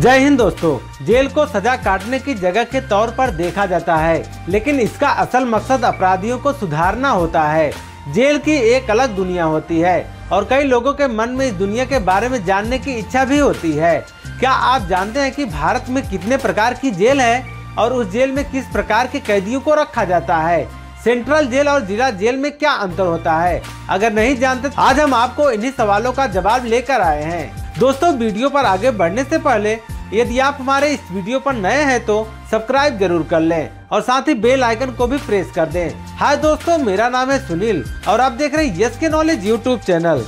जय हिंद दोस्तों, जेल को सजा काटने की जगह के तौर पर देखा जाता है, लेकिन इसका असल मकसद अपराधियों को सुधारना होता है। जेल की एक अलग दुनिया होती है, और कई लोगों के मन में इस दुनिया के बारे में जानने की इच्छा भी होती है। क्या आप जानते हैं कि भारत में कितने प्रकार की जेल है, और उस जेल में किस प्रकार के कैदियों को रखा जाता है? सेंट्रल जेल और जिला जेल में क्या अंतर होता है? अगर नहीं जानते, आज हम आपको इन्हीं सवालों का जवाब लेकर आए हैं। दोस्तों, वीडियो पर आगे बढ़ने से पहले, यदि आप हमारे इस वीडियो पर नए हैं तो सब्सक्राइब ज़रूर कर लें और साथ ही बेल आइकन को भी प्रेस कर दें। हाय दोस्तों, मेरा नाम है सुनील और आप देख रहे हैं यस के नॉलेज यूट्यूब चैनल।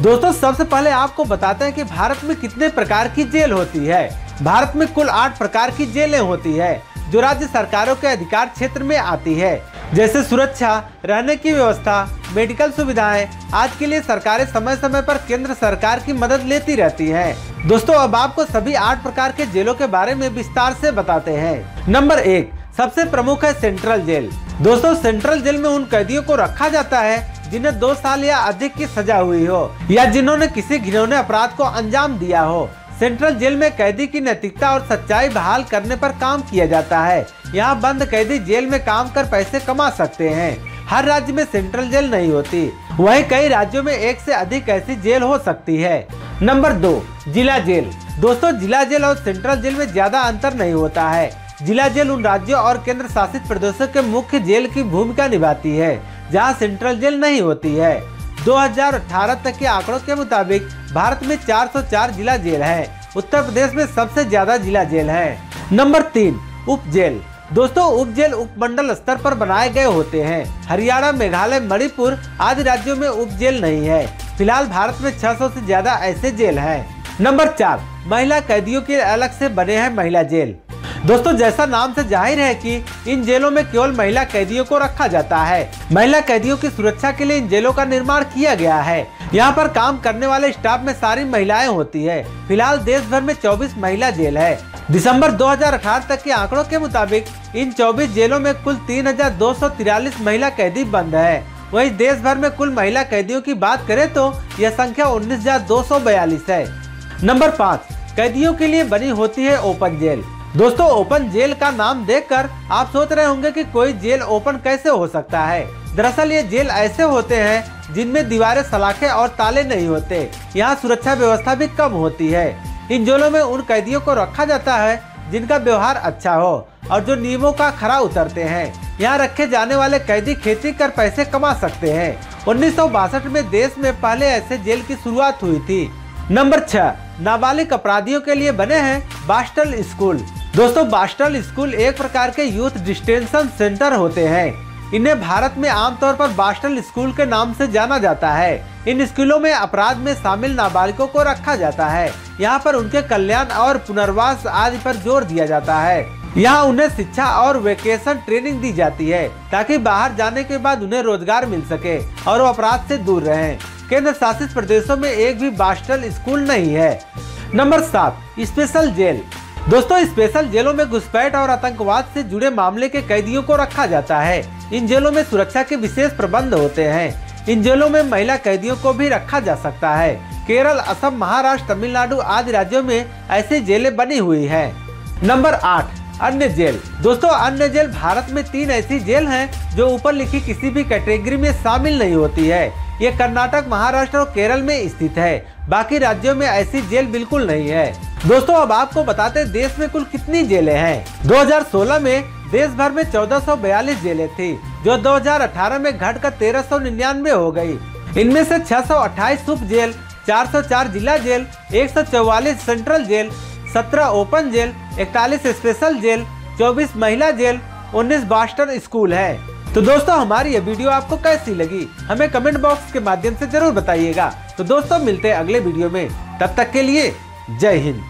दोस्तों, सबसे पहले आपको बताते हैं कि भारत में कितने प्रकार की जेल होती है। भारत में कुल आठ प्रकार की जेलें होती है। जो राज्य सरकारों के अधिकार क्षेत्र में आती है, जैसे सुरक्षा, रहने की व्यवस्था, मेडिकल सुविधाएँ, आज के लिए सरकारें समय समय पर केंद्र सरकार की मदद लेती रहती हैं। दोस्तों, अब आपको सभी आठ प्रकार के जेलों के बारे में विस्तार से बताते हैं। नंबर एक, सबसे प्रमुख है सेंट्रल जेल। दोस्तों, सेंट्रल जेल में उन कैदियों को रखा जाता है, जिन्हें दो साल या अधिक की सजा हुई हो, या जिन्होंने किसी घिनौने अपराध को अंजाम दिया हो। सेंट्रल जेल में कैदी की नैतिकता और सच्चाई बहाल करने पर काम किया जाता है। यहाँ बंद कैदी जेल में काम कर पैसे कमा सकते हैं। हर राज्य में सेंट्रल जेल नहीं होती। वहीं कई राज्यों में एक से अधिक ऐसी जेल हो सकती है। नंबर दो, जिला जेल। दोस्तों, जिला जेल और सेंट्रल जेल में ज़्यादा अंतर नहीं होता है। जिला जेल उन राज्यों और केंद्र शासित प्रदेशों के मुख्य जेल की भूमिका निभाती है, जहाँ सेंट्रल जेल नहीं होती है। 2018 तक के आंकड़ों के मुताबिक भारत में 404 जिला जेल है। उत्तर प्रदेश में सबसे ज़्यादा जिला जेल है। नंबर तीन, उप जेल। दोस्तों, उप जेल उपमंडल स्तर पर बनाए गए होते हैं। हरियाणा, मेघालय, मणिपुर आदि राज्यों में उप जेल नहीं है। फ़िलहाल भारत में 600 से ज़्यादा ऐसे जेल हैं। नंबर चार, महिला कैदियों के अलग से बने हैं महिला जेल। दोस्तों, जैसा नाम से ज़ाहिर है कि इन जेलों में केवल महिला कैदियों को रखा जाता है। महिला कैदियों की सुरक्षा के लिए इन जेलों का निर्माण किया गया है। यहाँ पर काम करने वाले स्टाफ में सारी महिलाएँ होती है। फ़िलहाल देश भर में 24 महिला जेल है। दिसंबर 2018 तक के आंकड़ों के मुताबिक इन 24 जेलों में कुल तीन महिला कैदी बंद है। वही देश भर में कुल महिला कैदियों की बात करें तो यह संख्या उन्नीस है। नंबर पाँच, कैदियों के लिए बनी होती है ओपन जेल। दोस्तों, ओपन जेल का नाम देखकर आप सोच रहे होंगे कि कोई जेल ओपन कैसे हो सकता है। दरअसल ये जेल ऐसे होते हैं जिनमें दीवारें सलाखे और ताले नहीं होते। यहाँ सुरक्षा व्यवस्था भी कम होती है। इन जेलों में उन कैदियों को रखा जाता है जिनका व्यवहार अच्छा हो और जो नियमों का खरा उतरते हैं। यहाँ रखे जाने वाले कैदी खेती कर पैसे कमा सकते हैं। उन्नीस सौ बासठ में देश में पहले ऐसे जेल की शुरुआत हुई थी। नंबर छह, नाबालिग अपराधियों के लिए बने हैं बास्टल स्कूल। दोस्तों बास्टल स्कूल एक प्रकार के यूथ डिस्टेंशन सेंटर होते हैं। इन्हें भारत में आमतौर पर बास्टल स्कूल के नाम से जाना जाता है। इन स्कूलों में अपराध में शामिल नाबालिगों को रखा जाता है। यहाँ पर उनके कल्याण और पुनर्वास आदि पर ज़ोर दिया जाता है। यहाँ उन्हें शिक्षा और वेकेशन ट्रेनिंग दी जाती है, ताकि बाहर जाने के बाद उन्हें रोज़गार मिल सके और वो अपराध से दूर रहें। केंद्र शासित प्रदेशों में एक भी बास्टल स्कूल नहीं है। नंबर सात स्पेशल जेल दोस्तों, स्पेशल जेलों में घुसपैठ और आतंकवाद से जुड़े मामले के कैदियों को रखा जाता है। इन जेलों में सुरक्षा के विशेष प्रबंध होते हैं। इन जेलों में महिला कैदियों को भी रखा जा सकता है। केरल, असम, महाराष्ट्र, तमिलनाडु आदि राज्यों में ऐसी जेलें बनी हुई है। नंबर आठ, अन्य जेल। दोस्तों, अन्य जेल भारत में तीन ऐसी जेल हैं जो ऊपर लिखी किसी भी कैटेगरी में शामिल नहीं होती है। ये कर्नाटक, महाराष्ट्र और केरल में स्थित है। बाकी राज्यों में ऐसी जेल बिल्कुल नहीं है। दोस्तों, अब आपको बताते देश में कुल कितनी जेलें हैं। 2016 में देश भर में 1442 जेलें थी, जो 2018 में घटकर तेरह सौ निन्यानवे हो गई। इनमें से 628 सुप जेल 404 जिला जेल, एक सौ चौवालिस सेंट्रल जेल 17 ओपन जेल, इकतालीस स्पेशल जेल 24 महिला जेल 19 बास्टर स्कूल है। तो दोस्तों, हमारी ये वीडियो आपको कैसी लगी, हमें कमेंट बॉक्स के माध्यम से ज़रूर बताइएगा। तो दोस्तों, मिलते हैं अगले वीडियो में। तब तक के लिए जय हिंद।